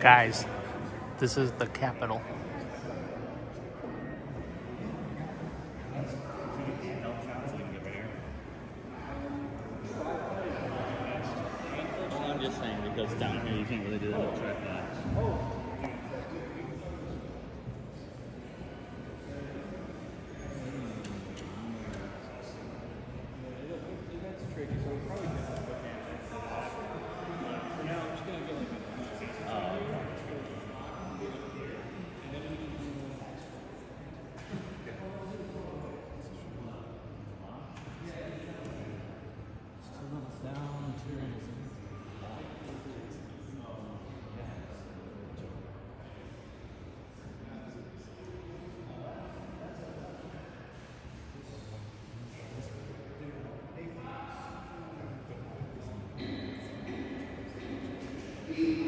Guys, this is the capital. I'm just saying because down here you can't really do that. people.